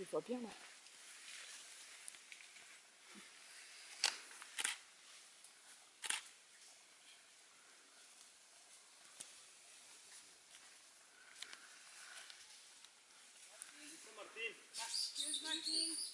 il voit bien là. Excuse Martin.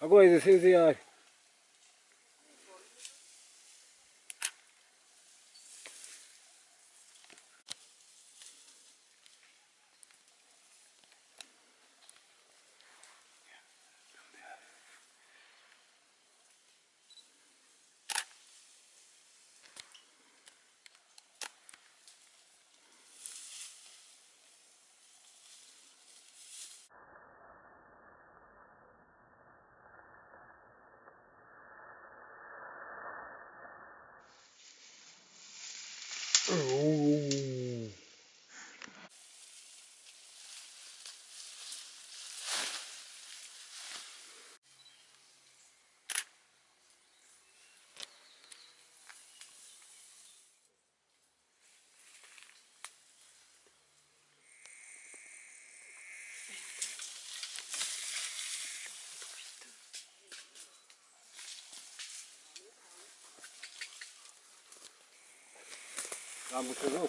Agora, 16 reais. Там уже